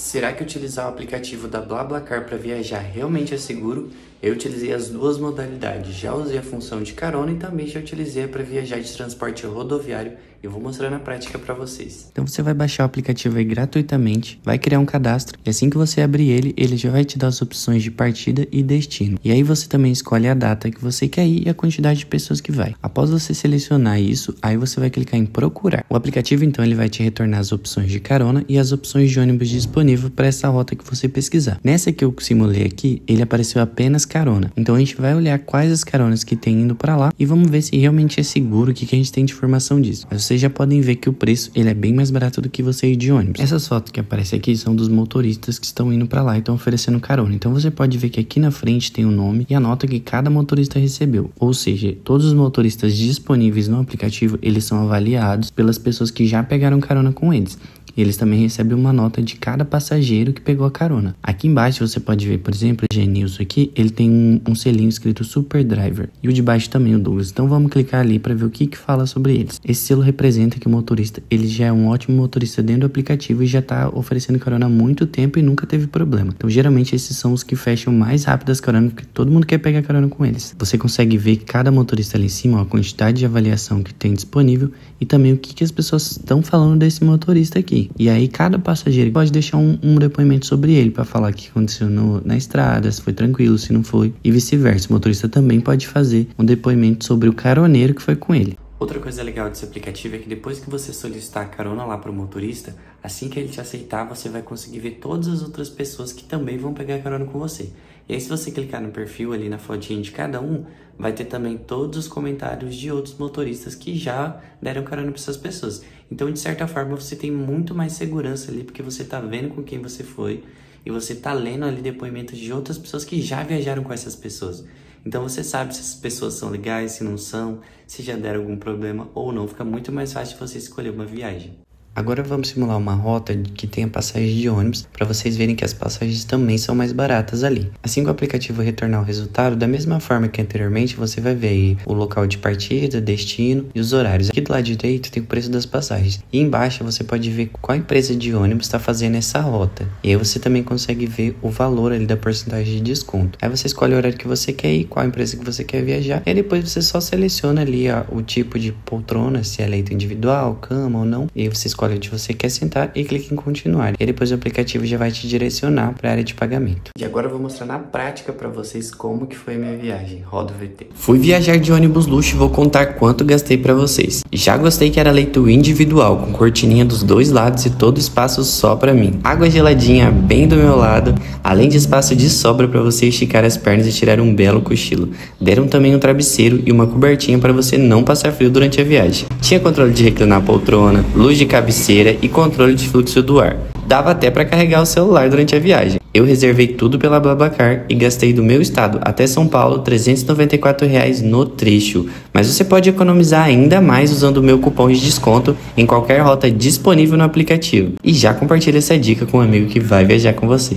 Será que utilizar o aplicativo da BlaBlaCar para viajar realmente é seguro? Eu utilizei as duas modalidades, já usei a função de carona e também já utilizei para viajar de transporte rodoviário e vou mostrar na prática para vocês. Então você vai baixar o aplicativo aí gratuitamente, vai criar um cadastro e assim que você abrir ele, ele já vai te dar as opções de partida e destino. E aí você também escolhe a data que você quer ir e a quantidade de pessoas que vai. Após você selecionar isso, aí você vai clicar em procurar. O aplicativo então ele vai te retornar as opções de carona e as opções de ônibus disponível para essa rota que você pesquisar. Nessa que eu simulei aqui, ele apareceu apenas carona. Então a gente vai olhar quais as caronas que tem indo para lá e vamos ver se realmente é seguro, o que, que a gente tem de informação disso. Mas vocês já podem ver que o preço ele é bem mais barato do que você ir de ônibus. Essas fotos que aparecem aqui são dos motoristas que estão indo para lá e estão oferecendo carona. Então você pode ver que aqui na frente tem o nome e a nota que cada motorista recebeu. Ou seja, todos os motoristas disponíveis no aplicativo, eles são avaliados pelas pessoas que já pegaram carona com eles. Eles também recebem uma nota de cada passageiro que pegou a carona. Aqui embaixo você pode ver, por exemplo, o Genilson aqui, ele tem um, um, selinho escrito Super Driver. E o de baixo também, o Douglas. Então vamos clicar ali para ver o que, que fala sobre eles. Esse selo representa que o motorista, ele já é um ótimo motorista dentro do aplicativo e já está oferecendo carona há muito tempo e nunca teve problema. Então geralmente esses são os que fecham mais rápido as caronas, porque todo mundo quer pegar carona com eles. Você consegue ver cada motorista ali em cima, ó, a quantidade de avaliação que tem disponível e também o que, que as pessoas estão falando desse motorista aqui. E aí cada passageiro pode deixar um, um depoimento sobre ele para falar o que aconteceu no, na estrada, se foi tranquilo, se não foi, e vice-versa. O motorista também pode fazer um depoimento sobre o caroneiro que foi com ele. Outra coisa legal desse aplicativo é que depois que você solicitar a carona lá para o motorista, assim que ele te aceitar, você vai conseguir ver todas as outras pessoas que também vão pegar a carona com você. E aí, se você clicar no perfil ali na fotinha de cada um, vai ter também todos os comentários de outros motoristas que já deram carona para essas pessoas. Então, de certa forma, você tem muito mais segurança ali, porque você tá vendo com quem você foi e você tá lendo ali depoimentos de outras pessoas que já viajaram com essas pessoas. Então você sabe se as pessoas são legais, se não são, se já deram algum problema ou não. Fica muito mais fácil você escolher uma viagem. Agora vamos simular uma rota que tenha passagem de ônibus para vocês verem que as passagens também são mais baratas ali. Assim que o aplicativo retornar o resultado, da mesma forma que anteriormente, você vai ver o local de partida, destino e os horários. Aqui do lado direito tem o preço das passagens e embaixo você pode ver qual empresa de ônibus está fazendo essa rota. E aí você também consegue ver o valor ali da porcentagem de desconto. Aí você escolhe o horário que você quer ir, qual empresa que você quer viajar e depois você só seleciona ali ó, o tipo de poltrona, se é leito individual, cama ou não, e aí você escolhe onde você quer sentar e clique em continuar. E depois o aplicativo já vai te direcionar para a área de pagamento. E agora eu vou mostrar na prática para vocês como que foi a minha viagem. Roda o VT. Fui viajar de ônibus luxo e vou contar quanto gastei para vocês. Já gostei que era leito individual, com cortininha dos dois lados e todo espaço só para mim. Água geladinha bem do meu lado, além de espaço de sobra para você esticar as pernas e tirar um belo cochilo. Deram também um travesseiro e uma cobertinha para você não passar frio durante a viagem. Tinha controle de reclinar a poltrona, luz de cabeceira cabeceira e controle de fluxo do ar. Dava até para carregar o celular durante a viagem. Eu reservei tudo pela BlaBlaCar e gastei do meu estado até São Paulo 394 reais no trecho. Mas você pode economizar ainda mais usando o meu cupom de desconto em qualquer rota disponível no aplicativo. E já compartilhe essa dica com um amigo que vai viajar com você.